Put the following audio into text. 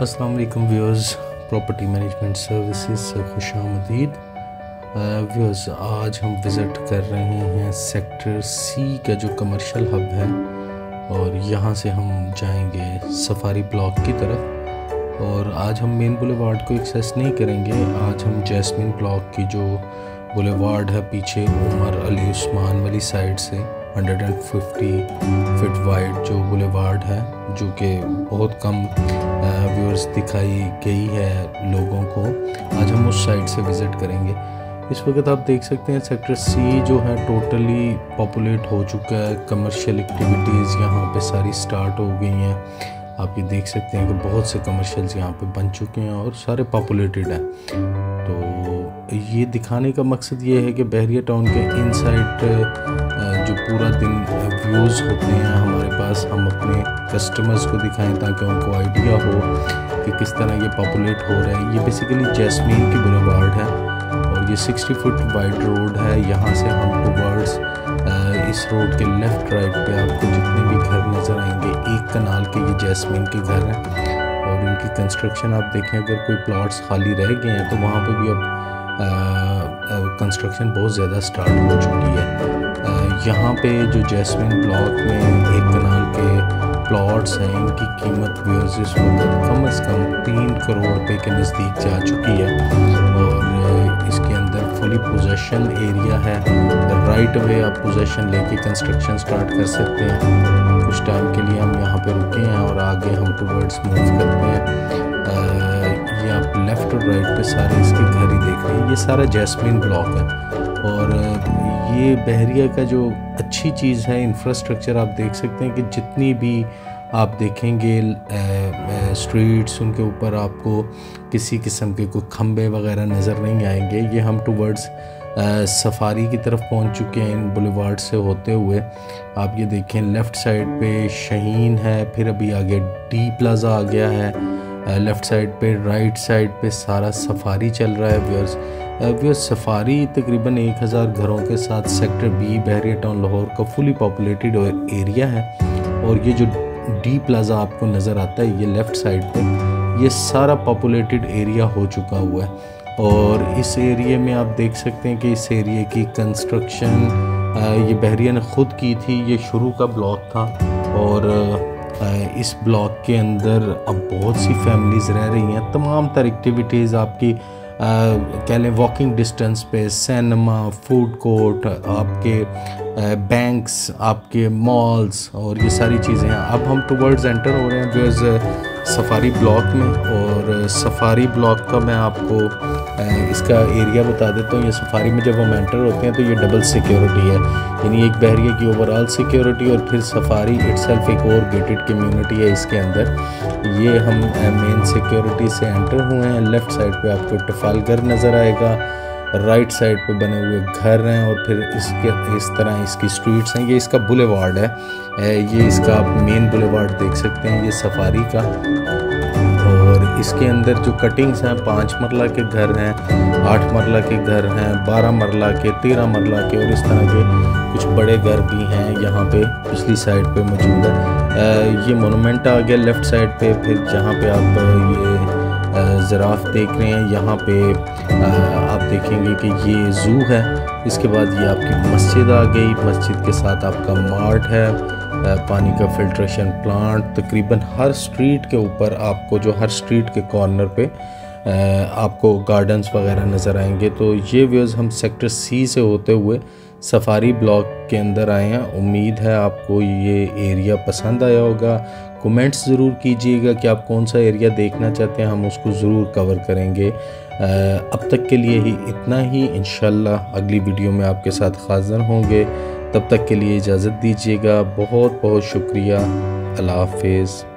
अस्सलाम वालेकुम viewers property management services से खुश आमदीद व्यूअर्स आज हम विज़िट कर रहे हैं सेक्टर सी का जो कमर्शियल हब है और यहाँ से हम जाएँगे सफारी ब्लॉक की तरफ़। और आज हम मेन बुलेवार्ड को एक्सेस नहीं करेंगे। आज हम जैस्मिन ब्लॉक की जो बुलेवार्ड है पीछे उमर अली उस्मान वाली साइड से। 150 फिट वाइड जो बुलेवार्ड है, जो कि बहुत कम व्यूअर्स दिखाई गई है लोगों को। आज हम उस साइड से विज़िट करेंगे। इस वक्त आप देख सकते हैं सेक्टर सी जो है टोटली पॉपुलेट हो चुका है। कमर्शियल एक्टिविटीज़ यहाँ पे सारी स्टार्ट हो गई हैं। आप ये देख सकते हैं कि बहुत से कमर्शियल्स यहाँ पे बन चुके हैं और सारे पॉपुलेटेड हैं। तो ये दिखाने का मकसद ये है कि बहरिया टाउन के इनसाइड जो पूरा दिन व्यूज़ होते हैं हमारे पास, हम अपने कस्टमर्स को दिखाएँ ताकि उनको आइडिया हो कि किस तरह ये पॉपुलेट हो रहा है। ये बेसिकली जैसमीन की बुलेवार्ड है और ये 60 फुट वाइड रोड है। यहाँ से हम टूवर्ड्स इस रोड के लेफ़्ट राइट पे आपको जितने भी घर नज़र आएँगे, एक कनाल के ये जैसमीन के घर हैं और इनकी कंस्ट्रक्शन आप देखें, अगर कोई प्लॉट्स खाली रह गए हैं तो वहाँ पर भी अब कंस्ट्रक्शन बहुत ज़्यादा स्टार्ट हो चुकी है। यहाँ पे जो जैसमिन ब्लॉक में एक कनाल के प्लॉट्स हैं, इनकी कीमत व्यूज़ इस कम अज़ कम तीन करोड़ रुपए के नज़दीक जा चुकी है। और इसके अंदर फुली पोजेशन एरिया है। राइट वे आप पोजेशन लेके कंस्ट्रक्शन स्टार्ट कर सकते हैं। कुछ टाइम के लिए हम यहाँ पे रुके हैं और आगे हम टूवर्ड्स मूव करते हैं। ये आप लेफ़्ट और राइट पे सारे इसके घर ही देख रहे हैं। ये सारा जैसमिन ब्लॉक है। और ये बहरिया का जो अच्छी चीज़ है इंफ्रास्ट्रक्चर आप देख सकते हैं कि जितनी भी आप देखेंगे स्ट्रीट्स उनके ऊपर आपको किसी किस्म के कोई खम्बे वगैरह नज़र नहीं आएँगे। ये हम टूवर्ड्स सफारी की तरफ़ पहुँच चुके हैं इन बुलेवार्ड से होते हुए। आप ये देखें लेफ़्ट साइड पे शहीन है, फिर अभी आगे डी प्लाज़ा आ गया है। लेफ़्ट साइड पे राइट साइड पे सारा सफारी चल रहा है व्यर्स व्यर्स सफारी तकरीबन एक हज़ार घरों के साथ sector B, Bahria town, Lahore का फुली पॉपुलेटेड एरिया है। और ये जो डी प्लाज़ा आपको नज़र आता है, ये लेफ़्ट साइड पे, ये सारा पॉपुलेटेड एरिया हो चुका हुआ है। और इस एरिए में आप देख सकते हैं कि इस एरिए की कंस्ट्रक्शन ये बहरिया ने ख़ुद की थी, ये शुरू का ब्लॉक था। और इस ब्लॉक के अंदर अब बहुत सी फैमिलीज़ रह रही हैं। तमाम तर एक्टिविटीज़ आपकी कह लें वॉकिंग डिस्टेंस पे सिनेमा फ़ूड कोर्ट आपके बैंक्स आपके मॉल्स और ये सारी चीज़ें हैं। अब हम टूवर्ड्स एंटर हो रहे हैं जो सफारी ब्लॉक में और सफारी ब्लॉक का मैं आपको इसका एरिया बता देता हूँ, ये सफारी में जब हम एंटर होते हैं तो ये डबल सिक्योरिटी है। यानी एक बहरिया की ओवरऑल सिक्योरिटी और फिर सफारी इट्सल्फ एक और गेटेड कम्युनिटी है इसके अंदर। ये हम मेन सिक्योरिटी से एंटर हुए हैं। लेफ़्ट साइड पे आपको टफालगर नज़र आएगा। राइट साइड पे बने हुए घर हैं और फिर इसके, इस तरह इसकी स्ट्रीट्स हैं। ये इसका बुलेवार्ड है। ये इसका आप मेन बुलेवार्ड देख सकते हैं, ये सफारी का। और इसके अंदर जो कटिंग्स हैं, पाँच मरला के घर हैं, आठ मरला के घर हैं, बारह मरला के, तेरह मरला के और इस तरह के कुछ बड़े घर भी हैं यहाँ पे पिछली साइड पे मौजूद है। ये मोनूमेंट आ गया लेफ़्ट साइड पे, फिर जहाँ पे आप ये ज़राफ़ देख रहे हैं, यहाँ पे आप देखेंगे कि ये ज़ू है। इसके बाद ये आपकी मस्जिद आ गई, मस्जिद के साथ आपका मार्ट है। पानी का फिल्ट्रेशन प्लांट तकरीबन हर स्ट्रीट के ऊपर आपको जो, हर स्ट्रीट के कॉर्नर पे आपको गार्डन्स वगैरह नज़र आएँगे। तो ये व्यूज़ हम सेक्टर सी से होते हुए सफारी ब्लॉक के अंदर आए हैं। उम्मीद है आपको ये एरिया पसंद आया होगा। कमेंट्स ज़रूर कीजिएगा कि आप कौन सा एरिया देखना चाहते हैं, हम उसको ज़रूर कवर करेंगे। अब तक के लिए ही इतना ही। इन अगली वीडियो में आपके साथ हाजिर होंगे। तब तक के लिए इजाज़त दीजिएगा। बहुत बहुत शुक्रिया। अल्लाह हाफिज़।